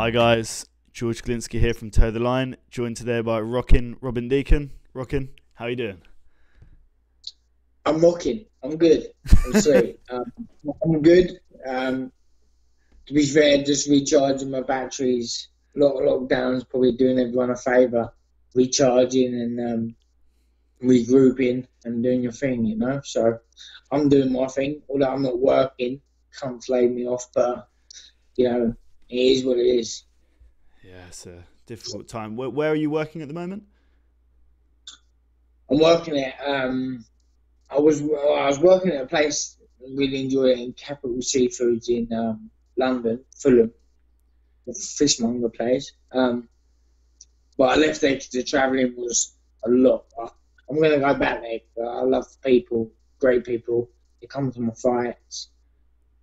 Hi guys, George Glinski here from Toe the Line, joined today by Rockin Robin Deakin. Rockin, how are you doing? I'm rocking. I'm good. I'm sorry. um, I'm good. Um, to be fair, just recharging my batteries. A lot of lockdowns probably doing everyone a favour, recharging and um, regrouping and doing your thing. You know, so I'm doing my thing. Although I'm not working, can't flay me off, but you know, it is what it is. Yeah, it's a difficult time. Where, where are you working at the moment? I'm working at. Um, I was I was working at a place really enjoyed it in Capital Seafoods in um, London, Fulham, the fishmonger place. Um, but I left there because the travelling was a lot. I, I'm going to go back there. But I love people, great people. They come to my fights.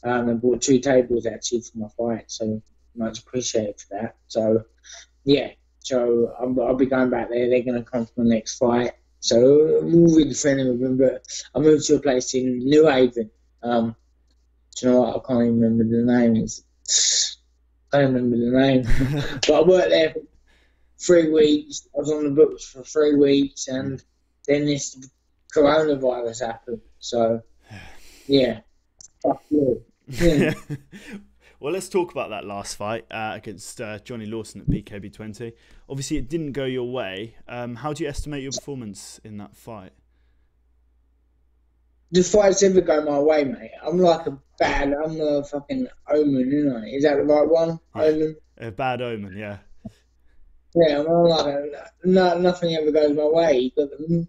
Um, I bought two tables actually for my fight, so much appreciated for that. So, yeah, so I'll, I'll be going back there. They're going to come to my next fight. So I'm really friendly with them, but I moved to a place in New Haven. Um, do you know what? I can't even remember the name. It's, I don't remember the name. but I worked there for three weeks. I was on the books for three weeks, and then this coronavirus happened. So, yeah. Fuck you. Yeah. well, let's talk about that last fight uh, against uh, Johnny Lawson at BKB 20. Obviously, it didn't go your way. Um, how do you estimate your performance in that fight? The fights ever go my way, mate. I'm like a bad, I'm a fucking omen, you know. Is that the right one? Yeah. Omen? A bad omen, yeah. Yeah, I'm like a, no, nothing ever goes my way. You got the,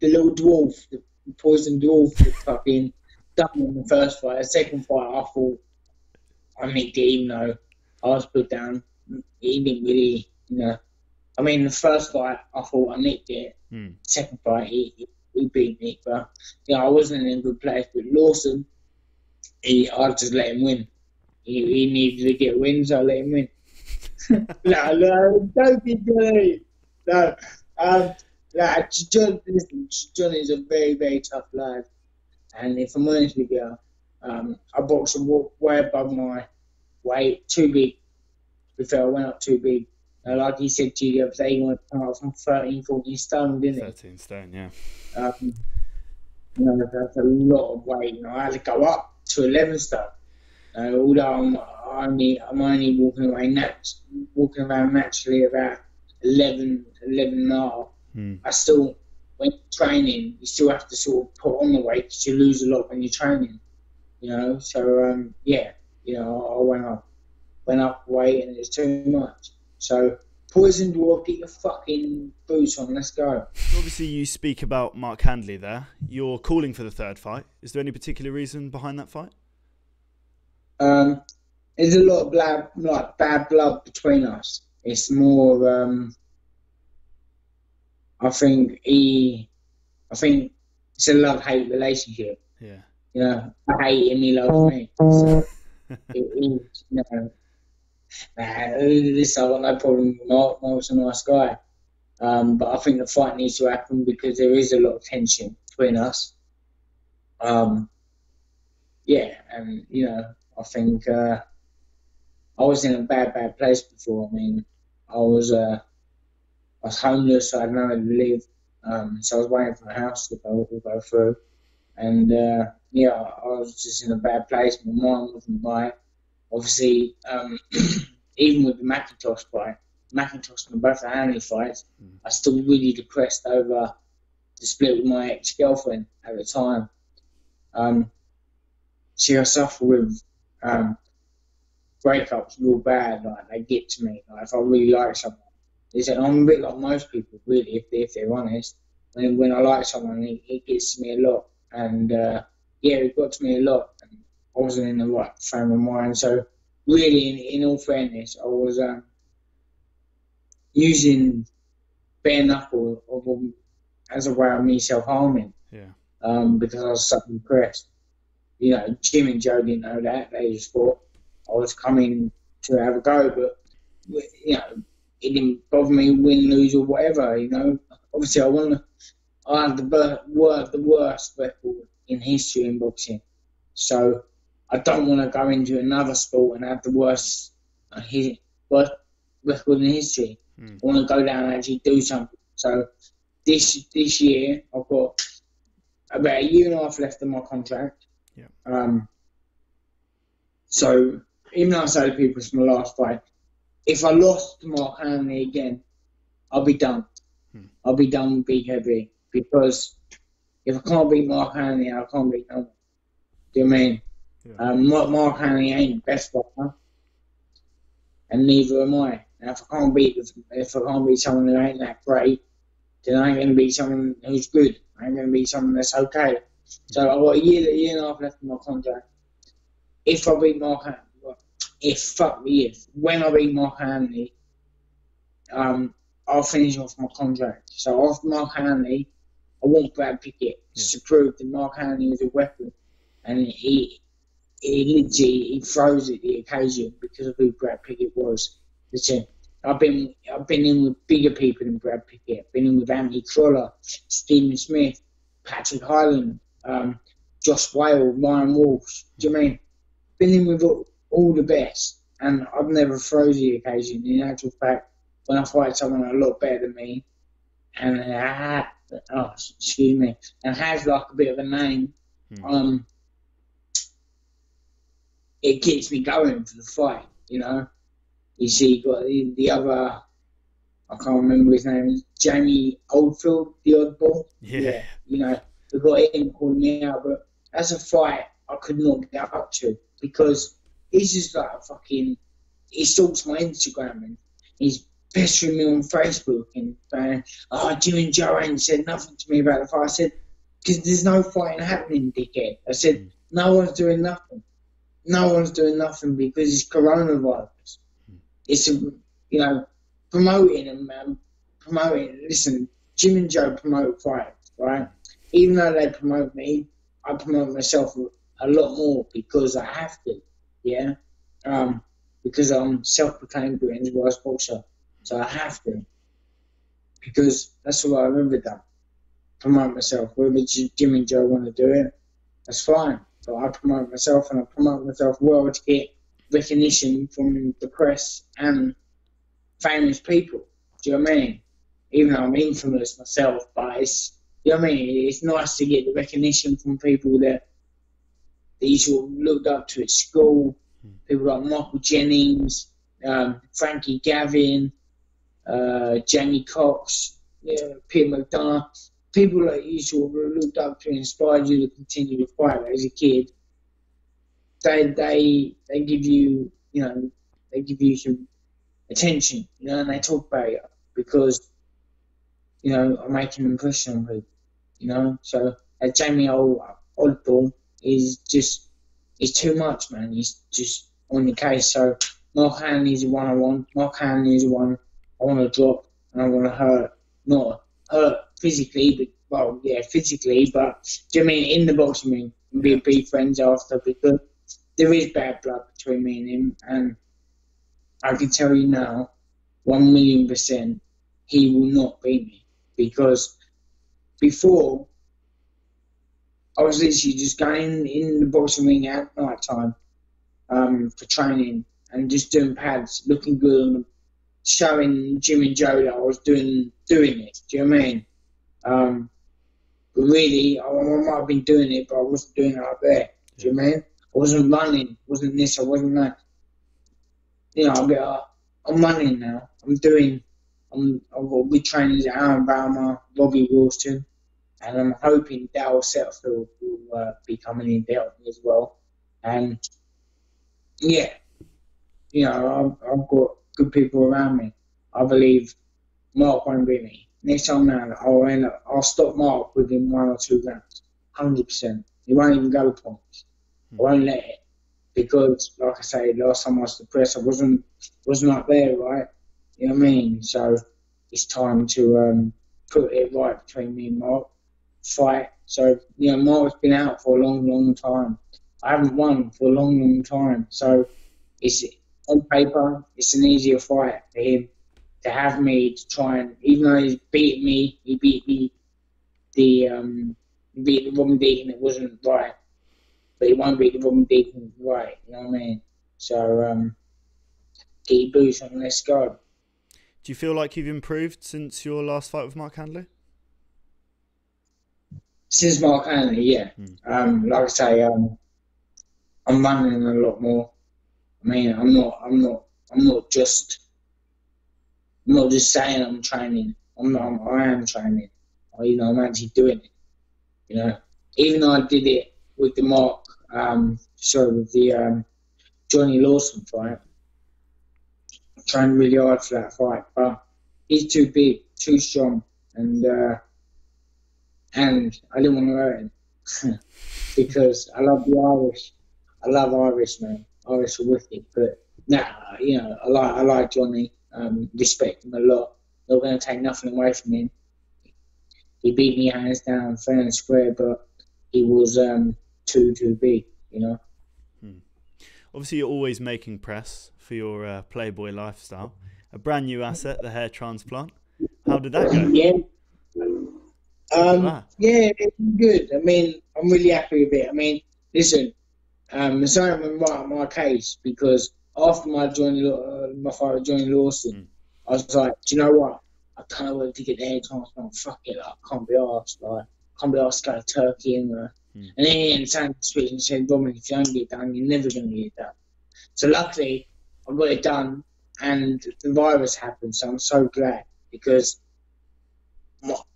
the little dwarf, the poison dwarf, that fucking done in the first fight. The second fight, I thought I nicked it, even though I was put down. He didn't really, you know. I mean, the first fight, I thought I nicked it. Hmm. Second fight, he, he- beat me, but you know, I wasn't in a good place. But Lawson, he, I just let him win. He, he needed to get wins, so I let him win. no, no, don't be Johnny. No, um, no, John, listen, Johnny's a very, very tough lad. And if I'm honest with you, um, I boxed wa- way above my weight, too big. Be I went up too big. Uh, like he said to you the other day, he wanted to come up from 13, 14 stone, didn't he? 13 stone, yeah. Um, you know, that's a lot of weight. You know, I had to go up to 11 stone. Uh, although I'm only, I'm only walking away nat- walking around naturally about 11, 11 and a half. Hmm. I still, when training, you still have to sort of put on the weight because you lose a lot when you're training. You know, so um, yeah, you know, I went up, went up weight and it's too much. So poison dwarf, get your fucking boots on. Let's go. Obviously, you speak about Mark Hanley there. You're calling for the third fight. Is there any particular reason behind that fight? Um, there's a lot of bad, like bad blood between us. It's more. Um, I think he, I think it's a love hate relationship. Yeah. You know, I hate him, he loves me. So he, you know, this I got no problem with Mark. Mark's a nice guy. Um, but I think the fight needs to happen because there is a lot of tension between us. Um, yeah, and you know, I think uh, I was in a bad, bad place before. I mean, I was uh, I was homeless. I had nowhere to live, um, so I was waiting for the house to go, to go through. And uh, yeah, I was just in a bad place. My mind wasn't right. Obviously, um, even with the Macintosh fight, Macintosh and both the Hanley fights, Mm. I was still really depressed over the split with my ex girlfriend at the time. Um, see, I suffer with um, breakups real bad. Like they get to me. Like if I really like someone, it's, I'm a bit like most people, really, if, they, if they're honest. When when I like someone, it, it gets to me a lot, and uh, yeah, it got to me a lot. And I wasn't in the right frame of mind. So really, in, in all fairness, I was um, using bare knuckle of, um, as a way of me self harming Yeah. um, because I was so depressed. You know, Jim and Joe didn't know that. They just thought I was coming to have a go, but you know, it didn't bother me win, lose, or whatever. You know, obviously I want to. I have the wor- the worst record in history in boxing, so I don't want to go into another sport and have the worst uh, hi- worst record in history. Mm. I want to go down and actually do something. So this this year I've got about a year and a half left of my contract. Yeah. Um. So even though I say to people it's my last fight, if I lost Mark Hanley again, I'll be done. Hmm. I'll be done with big heavy because if I can't beat Mark Hanley, I can't beat no one. Do you know I mean? Yeah. Um, Mark, Hanley ain't the best fighter, and neither am I. Now, if I can't beat if I can't beat someone who ain't that great, then I ain't going to beat someone who's good. I ain't going to beat someone that's okay. So I've got a year, a year and a half left in my contract. If I beat Mark Hanley, if fuck me, if when I beat Mark Hanley, um, I'll finish off my contract. So after Mark Hanley, I want Brad Pickett Yeah. to prove that Mark Hanley is a weapon, and he he literally he froze at the occasion because of who Brad Pickett was. Listen, I've been I've been in with bigger people than Brad Pickett. I've been in with Anthony Crolla, Stephen Smith, Patrick Hyland, um, Josh Wale, Ryan Walsh. Do you know I mean? Been in with all, all the best, and I've never froze the occasion. In actual fact, when I fight someone a lot better than me, and uh, oh, excuse me, and has like a bit of a name, Hmm. um, it gets me going for the fight. You know, you see, got the, the other. I can't remember his name. Jamie Oldfield, the oddball. Yeah. You know, we got him calling me out, but as a fight, I could not get up to because he's just like a fucking. He stalks my Instagram and he's pestering me on Facebook and saying, "Oh, Jim and Joe ain't said nothing to me about the fight." I said, "Because there's no fighting happening, dickhead." I said. "No one's doing nothing. No one's doing nothing because it's coronavirus. It's you know promoting and um, promoting. Listen, Jim and Joe promote fights, right? Even though they promote me, I promote myself a, a lot more because I have to, yeah. Um, because I'm self-proclaimed Britain's worst boxer, so I have to. Because that's what I've ever done. Promote myself. Whether Jim and Joe want to do it, that's fine. But I promote myself and I promote myself well to get recognition from the press and famous people. Do you know what I mean? Even though I'm infamous myself, but it's you know what I mean. It's nice to get the recognition from people that that you sort of looked up to at school. People like Michael Jennings, um, Frankie Gavin, uh, Jamie Cox, yeah, Peter McDonagh. People that you sort of looked up to and inspired you to continue to fight as a kid. They they they give you you know they give you some attention, you know, and they talk about you because, you know, I'm making an impression on people, you know. So uh, Jamie Old Oddball is just, is too much, man. He's just on the case. So Mark Hanley's one I want. Mark Hanley's one I want to drop and I want to hurt, not hurt physically, but well, yeah, physically, but do you know I mean in the boxing ring and be be friends after because there is bad blood between me and him, and I can tell you now, one million percent, he will not beat me because before I was literally just going in the boxing ring at night time um, for training and just doing pads, looking good, and showing Jim and Joe that I was doing doing it. Do you know I mean? Um, really, I, I might have been doing it, but I wasn't doing it up there. Do you know I mean? I wasn't running, wasn't this, I wasn't that you know, I'll get, uh, I'm running now. I'm doing, I'm, I've got good trainers at Aaron Baumer, Robbie Wilson, and I'm hoping Dale Setterfield will uh, be coming in me as well. And yeah, you know, I've, I've got good people around me. I believe Mark won't beat me. Next time round, I'll end up, I'll stop Mark within one or two rounds. 100%. He won't even go points. I won't let it because, like I say, last time I was depressed, I wasn't wasn't up there, right? You know what I mean? So it's time to um, put it right between me and Mark. Fight. So you know, Mark's been out for a long, long time. I haven't won for a long, long time. So it's on paper, it's an easier fight for him to have me to try and, even though he beat me, he beat me the um, he beat the Robin Deakin. It wasn't right but he won't beat the Robin Deakin right, you know what I mean? So, um, get your boots on, let's go. Do you feel like you've improved since your last fight with Mark Hanley? Since Mark Hanley, yeah. Mm. Um, like I say, um, I'm running a lot more. I mean, I'm not, I'm not, I'm not just, I'm not just saying I'm training. I'm not, I'm, I am training. I, you know, I'm actually doing it. You know, even though I did it with the Mark, um, sorry, with the um, Johnny Lawson fight, I trained really hard for that fight, but he's too big, too strong, and uh, and I didn't want to hurt him because I love the Irish. I love Irish man. Irish are wicked, but nah, you know, I like I like Johnny. Um, respect him a lot. Not going to take nothing away from him. He beat me hands down, fair and square, but he was um, too too big. You know. Obviously, you're always making press for your uh, Playboy lifestyle. A brand new asset, the hair transplant. How did that go? Yeah. Um, yeah, it's good. I mean, I'm really happy with it. I mean, listen, um, there's something right in my case because after my Law- uh, my with Johnny Lawson, Mm. I was like, do you know what? I kind of want to get the hair transplant. Fuck it, like, I can't be asked. Like, I can't be asked to go to Turkey and. Uh, Mm. And then he ended up switch and said, Roman, if you don't get it done, you're never going to get it done. So luckily, I got it done, and the virus happened. So I'm so glad because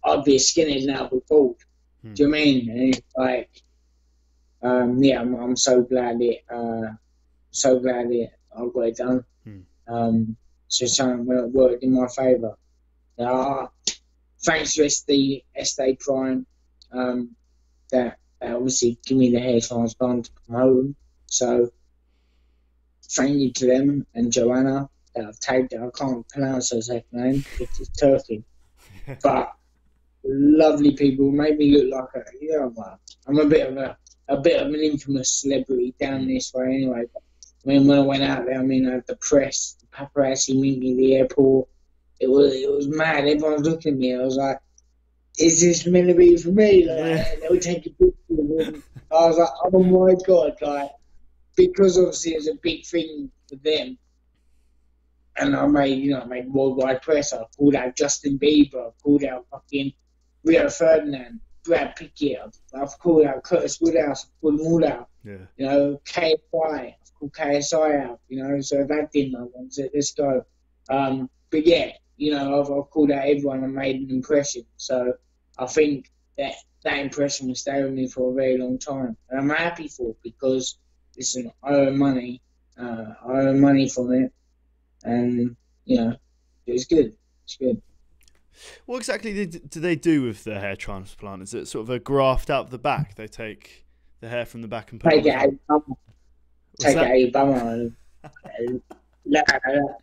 I'd be a skinhead now, but bald. Hmm. Do you know what I mean? And it's like, um, yeah, I'm, I'm so glad it, uh, so glad it, I got it done. Hmm. Um, so something worked in my favour. Uh, thanks to SD, SD Prime, um, that, that obviously give me the hair transplant to come home. So thank you to them and Joanna that I've tagged. I can't pronounce her second name. It's Turkey, but lovely people made me look like a yeah. Well, I'm a bit of a a bit of an infamous celebrity down this way anyway. But, I mean, when I went out there, I mean, I had the press, the paparazzi meet me at the airport. It was it was mad. Everyone was looking at me. I was like, "Is this meant to be for me?" Like, Yeah. they would take a picture. And I was like, "Oh my god!" Like, because obviously it's a big thing for them. And I made, you know, I made worldwide press. I called out Justin Bieber. I called out fucking Rio Ferdinand, Brad Pickett. I've, I've called out Curtis Woodhouse. I've called them all out. Yeah. You know, KSI. I've called KSI out. You know, so that didn't know one. So let's go. Um, but yeah, you know, I've, I've called out everyone and made an impression. So I think that that impression will stay with me for a very long time, and I'm happy for it because listen, I earn money. Uh, I earn money from it, and you know, it's good. It's good. What exactly do they do with the hair transplant? Is it sort of a graft out of the back? They take the hair from the back and put Take it out, your bum, it out your bum and and- no, no,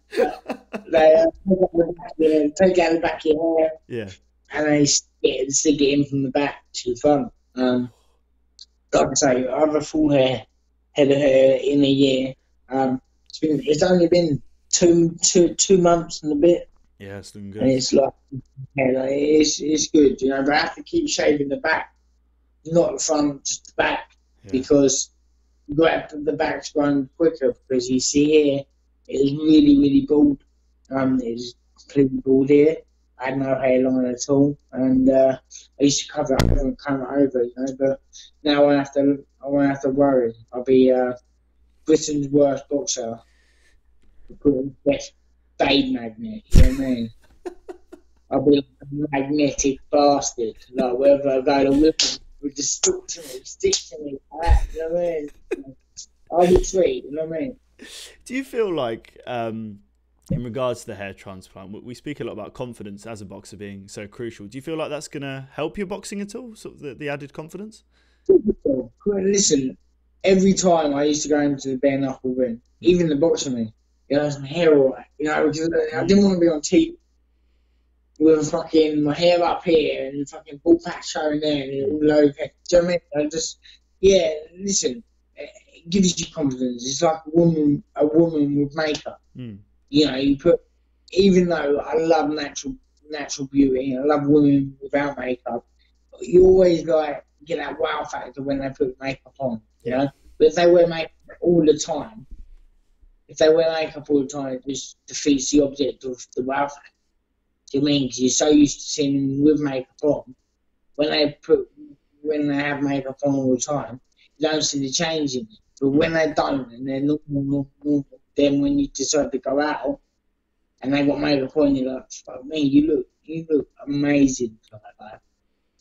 no. Take out the back, yeah, take out the back of your hair, Yeah. and they stick it, stick it in from the back to the front. Um, like I say, I have a full hair head of hair in a year. Um, it's been it's only been two two two months and a bit, Yeah, it's looking and good. it's like yeah, like, it's it's good, you know. But I have to keep shaving the back, not the front, just the back, Yeah. because you got to- the back's growing quicker. Because you see here, it is really really bald. Um, it's completely bald here. I had no hair long at all, and uh, I used to cover it over and comb it over, you know. But now I won't have to. I won't have to worry. I'll be uh, Britain's worst boxer. Britain's best fade magnet. You know what I mean? I'll be like a magnetic bastard. Like wherever I go, the women would just stick to me, stick to me. Like you know what I mean? I'll be sweet. You know what I mean? Do you feel like, um, in regards to the hair transplant, we- we speak a lot about confidence as a boxer being so crucial. Do you feel like that's going to help your boxing at all? Sort of the, the added confidence? Listen, every time I used to go into the bare knuckle ring, even the boxing ring, you know, my hair all right, you know, I didn't want to be on TV with fucking my hair up here and fucking ball patch showing there and all low. Do you know what I mean? I just, yeah, listen, it gives you confidence. It's like a woman, a woman with makeup. Mm. You know, you put, even though I love natural, natural beauty, I love women without makeup, you always like get that wow factor when they put makeup on, you know. But if they wear makeup all the time, if they wear makeup all the time, it just defeats the object of the wow. Do you mean? Because you're so used to seeing them with makeup on. When they put, when they have makeup on all the time, you don't see the change in it. But when they don't and they're normal, normal, normal, then when you decide to go out and they got makeup on, you're like, fuck me, you look, you look amazing. Like that.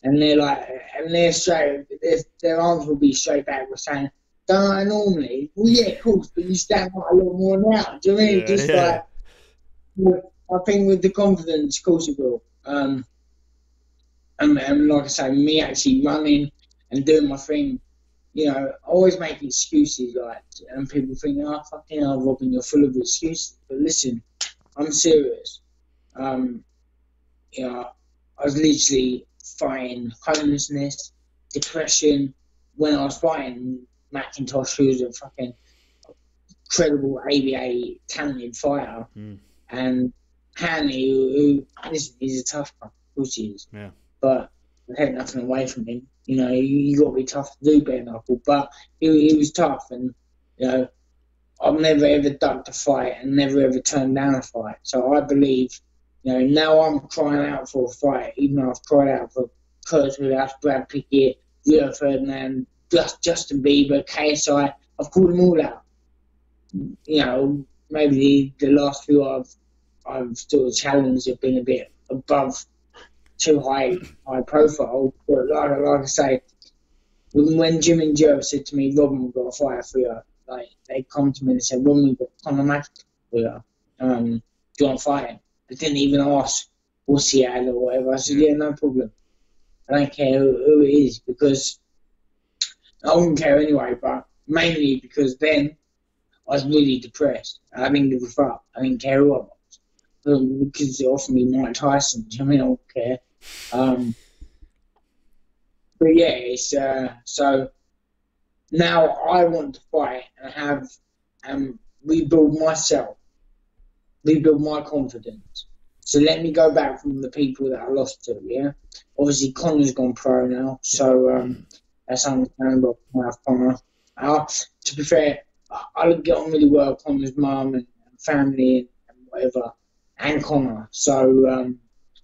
And they're like, and they're straight, their, their answer will be straight back with saying, don't I normally? Well, yeah, of course, but you stand out a lot more now. Do you know what I mean? Just yeah. like, I think with the confidence, of course it will. Um, and, and like I say, me actually running and doing my thing, you know, I always make excuses, like, and people think, oh, fucking hell, Robin, you're full of excuses. But listen, I'm serious. Um, you know, I was literally fighting homelessness, depression. When I was fighting Macintosh, who was a fucking incredible ABA talented fighter, Mm. and Hanley, who, who listen, he's a tough one, of course he is. Yeah. But I take nothing away from him. You know, you, you got to be tough to do bare knuckle. But he, he was tough, and you know, I've never ever ducked a fight and never ever turned down a fight. So I believe, you know, now I'm crying out for a fight, even though I've cried out for Kurt Woodhouse, Brad Pickett, Rio Ferdinand, Justin Bieber, KSI. I've called them all out. You know, maybe the, the last few I've I've sort of challenged have been a bit above too high high profile. But like, like I say, when, when Jim and Joe said to me, Robin, we've got a fight for you, like they come to me and said, Robin, we've got Conor McGregor for you. Um, do you want to fight him? They didn't even ask what's he had or whatever. I said, yeah, no problem. I don't care who, who it is because I wouldn't care anyway, but mainly because then I was really depressed. I didn't give a fuck. I didn't care who I was. Um, because it offered me Mike Tyson. I mean? I don't care. Um, but yeah, it's uh, so now I want to fight and have and rebuild myself, rebuild my confidence. So let me go back from the people that I lost to. Yeah, obviously Connor's gone pro now, so um, that's understandable. I have Connor. Uh, to be fair, I, I get on really well with Connor's mum and, family and, and whatever, and Connor. So um,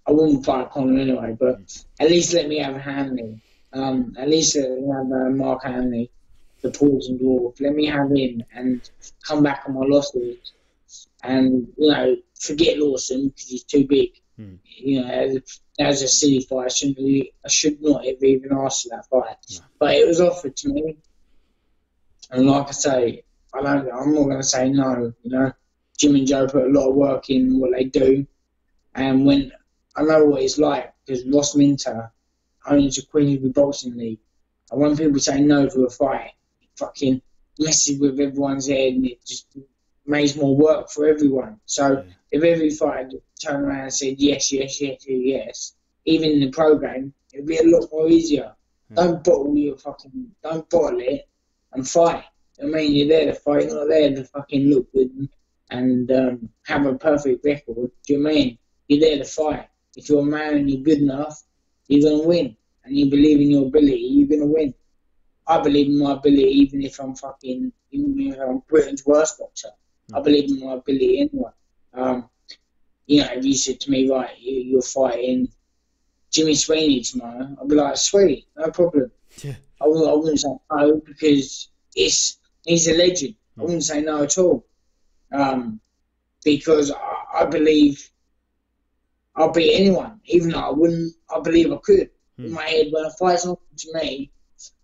I wouldn't fight Connor anyway, but at least let me have Hanley. Um, at least let me have uh, Mark Hanley, the poison dwarf. Let me have him and come back on my losses. And, you know, forget Lawson because he's too big. Hmm. You know, as, as a city fight, I, shouldn't really, I should not have even asked for that fight. No. But it was offered to me. And like I say, I don't, I'm not going to say no. You know, Jim and Joe put a lot of work in what they do. And when I know what it's like, because Ross Minter owns the Queensbury Boxing League. And when people say no to a fight, it fucking messes with everyone's head and it just makes more work for everyone. So Yeah. if every fighter turned around and said yes, yes, yes, yes, even in the program, it'd be a lot more easier. Yeah. Don't bottle your fucking, don't bottle it and fight. I mean, you're there to fight, you're not there to fucking look good and um, have a perfect record. Do you mean? You're there to fight. If you're a man and you're good enough, you're gonna win. And you believe in your ability, you're gonna win. I believe in my ability, even if I'm fucking, even if I'm Britain's worst boxer. I believe in my ability anyway. Um, you know, if you said to me, right, you, you're fighting Jimmy Sweeney tomorrow, I'd be like, sweet, no problem. Yeah. I, wouldn't, I wouldn't say no because it's he's a legend. I wouldn't say no at all. Um, because I, I believe I'll beat anyone, even though I wouldn't. I believe I could. In Hmm. my head, when a fight's offered to me,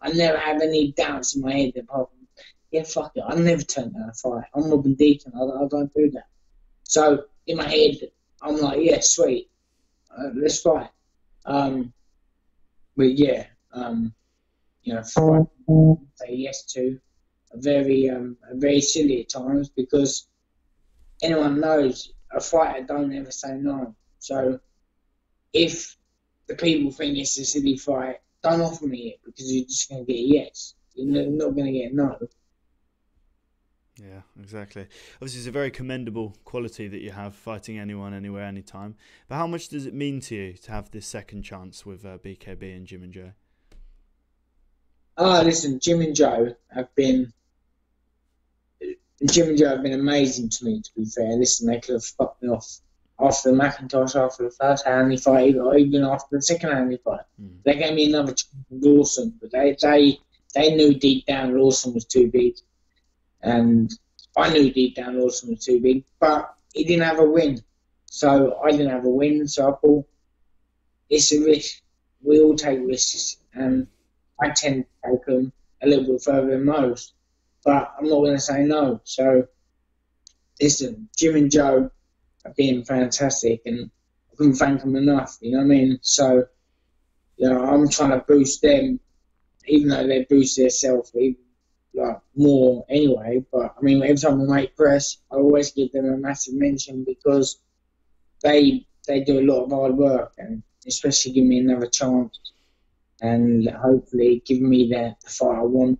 I never have any doubts in my head apart from, yeah, fuck it, I never turn down a fight. I'm Robin Deakin. I, I don't do that. So in my head, I'm like, yeah, sweet, uh, let's fight. Um, but yeah, um, you know, fight, say yes to, are very, um, are very silly at times because anyone knows a fighter don't ever say no. So if the people think it's a silly fight, don't offer me it because you're just going to get a yes. You're not going to get a no. Yeah, exactly. Obviously, it's a very commendable quality that you have fighting anyone, anywhere, anytime. But how much does it mean to you to have this second chance with uh, BKB and Jim and Joe? Ah, listen, Jim and Joe have been Jim and Joe have been amazing to me. To be fair, listen, they could have fucked me off after the McIntosh, after the first Hanley fight, or even after the second Hanley fight. Mm. They gave me another chance with Lawson, but they they they knew deep down Lawson was too big, and I knew deep down Lawson was too big, but he didn't have a win, so I didn't have a win. So I thought it's a risk. We all take risks, and I tend to take them a little bit further than most. But I'm not going to say no. So listen, Jim and Joe have been fantastic, and I couldn't thank them enough. You know what I mean? So you know, I'm trying to boost them, even though they boost themselves like more anyway. But I mean, every time we make press, I always give them a massive mention because they they do a lot of hard work and especially give me another chance and hopefully give me the, the fight I want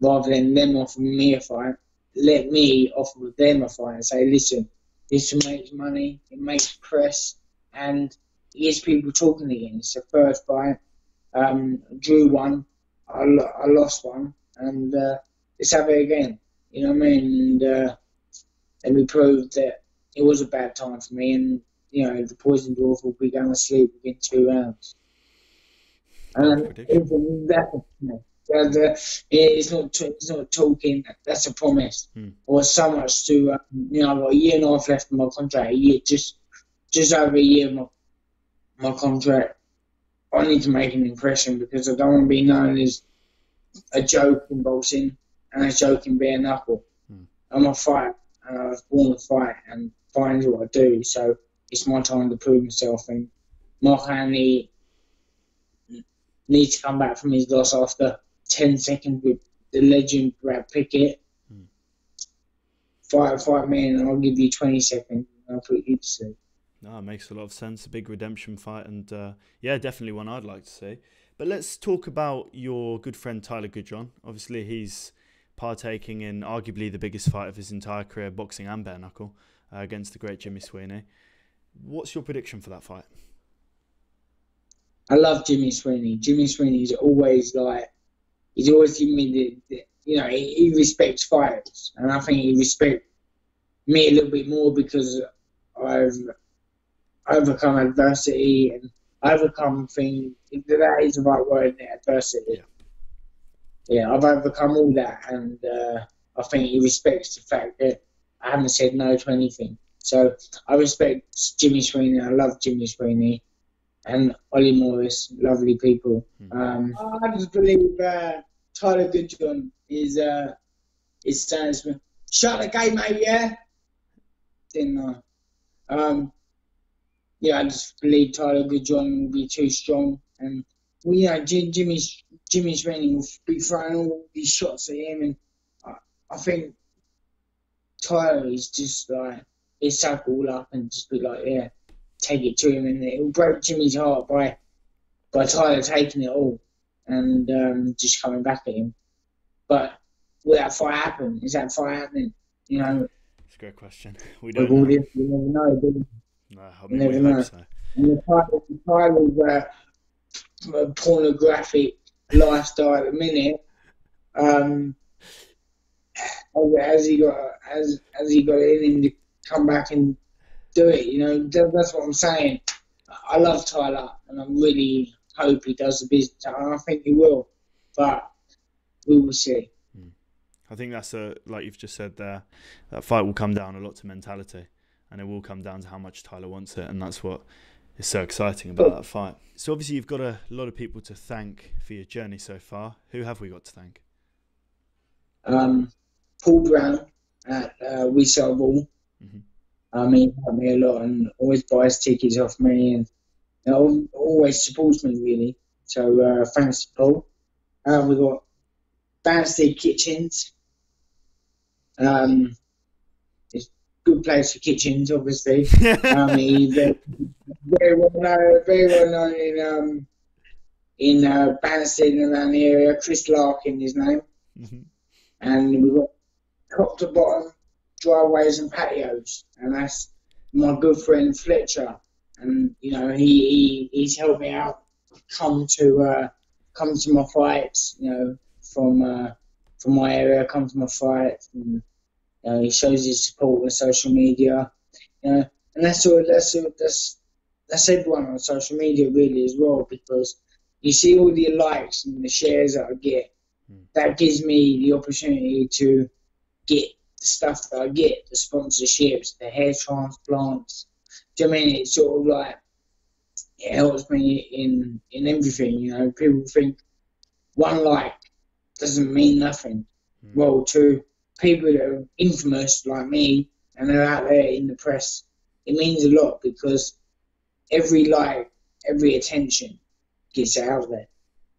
rather than them offering me a fight. Let me offer them a fight and say, listen, this makes money, it makes press, and it gets people talking again. It's the first fight. Um, drew one, I, I lost one, and uh, let's have it again. You know what I mean? And, uh, and we proved that it was a bad time for me, and you know the poison dwarf will be going to sleep within two rounds. And that, it's not it's not talking. That's a promise. Hmm. Or so much to um, you know. I've got a year and a half left of my contract. A year, just just over a year of my my contract. I need to make an impression because I don't want to be known as a joke in boxing and a joke in bare knuckle. Hmm. I'm a fighter and I was born to fight and find what I do. So it's my time to prove myself. And Mark Hanley needs to come back from his loss after 10 seconds with the legend Brad Pickett. Hmm. Fight, fight me, and I'll give you 20 seconds. I'll put you to sleep. No, it makes a lot of sense. A big redemption fight, and uh, yeah, definitely one I'd like to see. But let's talk about your good friend Tyler Goodjohn. Obviously, he's partaking in arguably the biggest fight of his entire career, boxing and bare knuckle, uh, against the great Jimmy Sweeney. What's your prediction for that fight? I love Jimmy Sweeney. Jimmy Sweeney is always like, he's always giving me the, the you know, he, he, respects fighters, and I think he respects me a little bit more because I've overcome adversity and overcome things. That is the right word, adversity. Yeah. yeah, I've overcome all that, and uh, I think he respects the fact that I haven't said no to anything. So I respect Jimmy Sweeney. I love Jimmy Sweeney and Ollie Morris, lovely people. Hmm. Um, I just believe uh, Tyler Goodjohn is uh, is stands Shut the game, mate. Yeah, didn't know. Um, yeah, I just believe Tyler Goodjohn will be too strong, and well, yeah, Jimmy Jimmy's Sweeney will be throwing all these shots at him, and I, I think Tyler is just like he's suck all up and just be like, yeah, take it to him, and it'll break Jimmy's heart by by Tyler taking it all and um, just coming back at him. But will that fight happen? Is that fight happening? You know, it's a great question. We don't. Know. This, we never know. No, I mean, never know. So. And the Tyler, the Tyler's uh, pornographic lifestyle at the minute. Um, as he got as as he got it in him to come back and do it. You know, that's what I'm saying. I love Tyler, and I really hope he does the business, and I think he will. But we will see. Hmm. I think that's a like you've just said there. That fight will come down a lot to mentality, and it will come down to how much Tyler wants it, and that's what is so exciting about that fight. So obviously you've got a lot of people to thank for your journey so far. Who have we got to thank? Um, Paul Brown at uh, We Sell Ball. Mm-hmm. Um, he helped me a lot and always buys tickets off me and you know, always supports me really. So uh, thanks to Paul. Uh, we've got Banstead Kitchens. Um, good place for kitchens, obviously. um, he's very, well known, very well known in um, in uh, Banstead and around the area. Chris Larkin, his name. Mm-hmm. And we've got top to bottom driveways and patios, and that's my good friend Fletcher. And you know, he, he he's helped me out come to uh, come to my fights. You know, from uh, from my area, come to my fights, and You know, he shows his support on social media. You know, and that's all. That's all, that's that's everyone on social media really as well because you see all the likes and the shares that I get. Mm. That gives me the opportunity to get the stuff that I get, the sponsorships, the hair transplants. Do you know what I mean? It's sort of like it helps me in in everything. You know, people think one like doesn't mean nothing. Mm. Well, to people that are infamous like me and they're out there in the press, it means a lot because every like, every attention gets out there.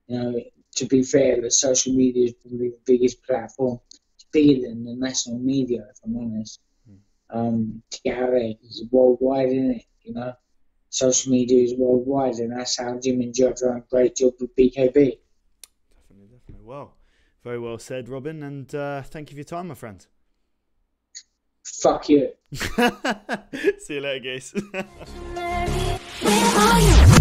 You know, to be fair, the social media is probably the biggest platform. It's bigger than the national media, if I'm honest. Mm. Um, to get out there, it's worldwide, isn't it? You know, social media is worldwide, and that's how Jim and Joe have done a great job with BKB. Definitely, definitely. Well, very well said, Robin, and uh, thank you for your time, my friend. Fuck you. See you later, guys. Where are you?